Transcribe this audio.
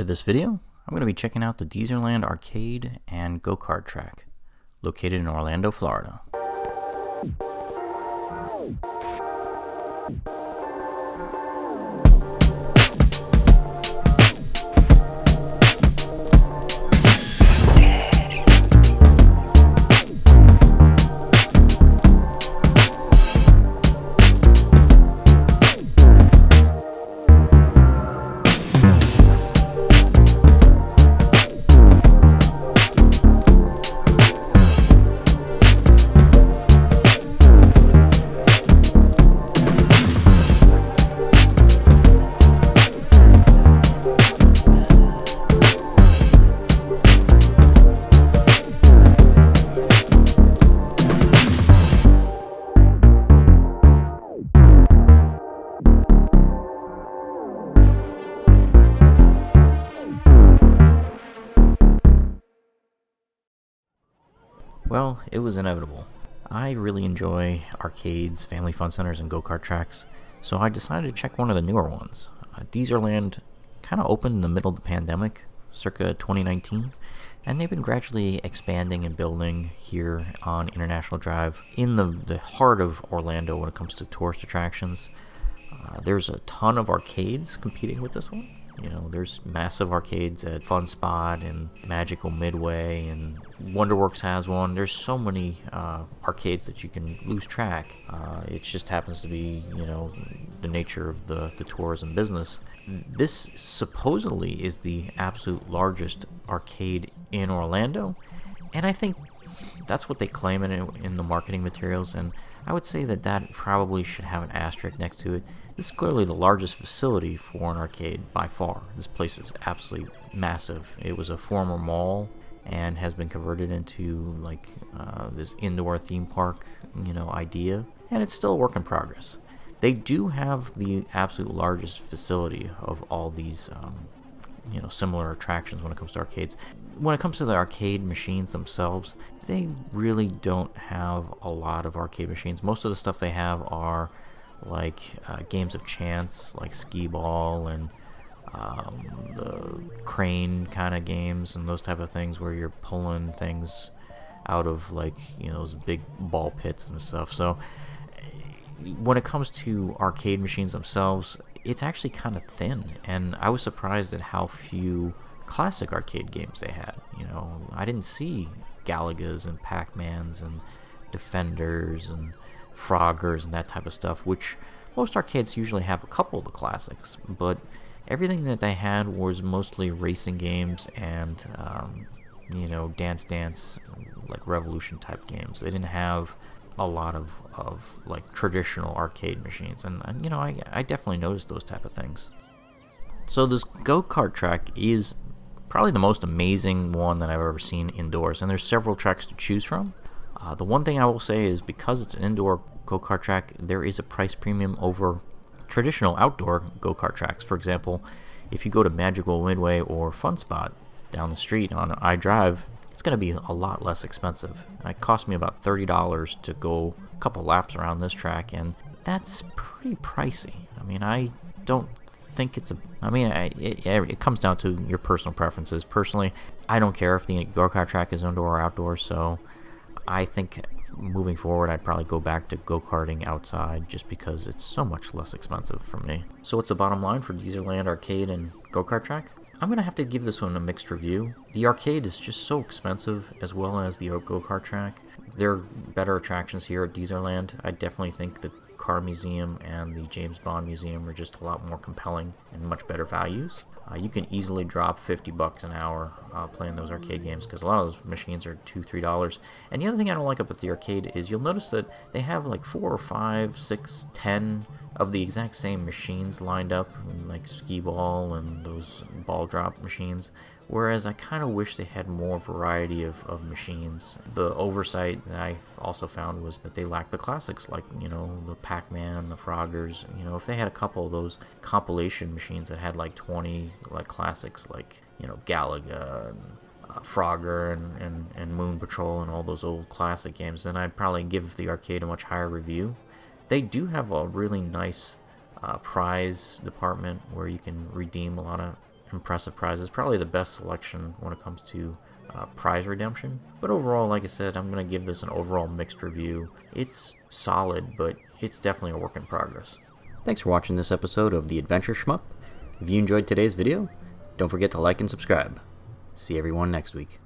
For this video, I'm going to be checking out the Dezerland Arcade and Go-Kart Track, located in Orlando, Florida. Well, it was inevitable. I really enjoy arcades, family fun centers, and go-kart tracks, so I decided to check one of the newer ones. Uh, Dezerland kind of opened in the middle of the pandemic, circa 2019, and they've been gradually expanding and building here on International Drive in the, the heart of Orlando when it comes to tourist attractions. Uh, there's a ton of arcades competing with this one. You know, there's massive arcades at Fun Spot and Magical Midway, and Wonderworks has one. There's so many uh, arcades that you can lose track. Uh, it just happens to be, you know, the nature of the, the tourism business. This supposedly is the absolute largest arcade in Orlando, and I think that's what they claim in, in the marketing materials, and I would say that that probably should have an asterisk next to it. This is clearly the largest facility for an arcade by far. This place is absolutely massive. It was a former mall and has been converted into like uh, this indoor theme park, you know, idea, and it's still a work in progress. They do have the absolute largest facility of all these, um, you know, similar attractions when it comes to arcades. When it comes to the arcade machines themselves, they really don't have a lot of arcade machines. Most of the stuff they have are like uh, games of chance, like skee ball and um, the crane kind of games and those type of things where you're pulling things out of like you know those big ball pits and stuff. So when it comes to arcade machines themselves, it's actually kind of thin, and I was surprised at how few classic arcade games they had. You know, I didn't see Galagas and Pac-Mans and Defenders and Froggers and that type of stuff, which most arcades usually have a couple of the classics, but everything that they had was mostly racing games and, um, you know, Dance Dance, like Revolution type games. They didn't have a lot of, of like traditional arcade machines, and, and you know, I, I definitely noticed those type of things. So this go-kart track is probably the most amazing one that I've ever seen indoors, and there's several tracks to choose from. Uh, the one thing I will say is because it's an indoor go-kart track, there is a price premium over traditional outdoor go-kart tracks. For example, if you go to Magical Midway or Fun Spot down the street on iDrive, it's going to be a lot less expensive. It cost me about $30 to go a couple laps around this track, and that's pretty pricey. I mean, I don't think it's a. I mean, I, it, it comes down to your personal preferences. Personally, I don't care if the go-kart track is indoor or outdoor, so I think moving forward, I'd probably go back to go-karting outside just because it's so much less expensive for me. So what's the bottom line for Dezerland Arcade and go-kart track? I'm going to have to give this one a mixed review. The arcade is just so expensive, as well as the go-kart track. There are better attractions here at Dezerland. I definitely think the Car Museum and the James Bond Museum are just a lot more compelling and much better values. Uh, you can easily drop 50 bucks an hour uh, playing those arcade games because a lot of those machines are two, three dollars. And the other thing I don't like about the arcade is you'll notice that they have like four or five, six, ten of the exact same machines lined up, like skee ball and those ball drop machines. Whereas I kind of wish they had more variety of, of machines. The oversight that I also found was that they lacked the classics, like, you know, the Pac-Man, the Froggers. You know, if they had a couple of those compilation machines that had like 20 like classics, like, you know, Galaga and uh, Frogger and, and, and Moon Patrol and all those old classic games, then I'd probably give the arcade a much higher review. They do have a really nice uh, prize department where you can redeem a lot of impressive prizes. Probably the best selection when it comes to uh, prize redemption. But overall, like I said, I'm going to give this an overall mixed review. It's solid, but it's definitely a work in progress. Thanks for watching this episode of The Adventure Schmuck. If you enjoyed today's video, don't forget to like and subscribe. See everyone next week.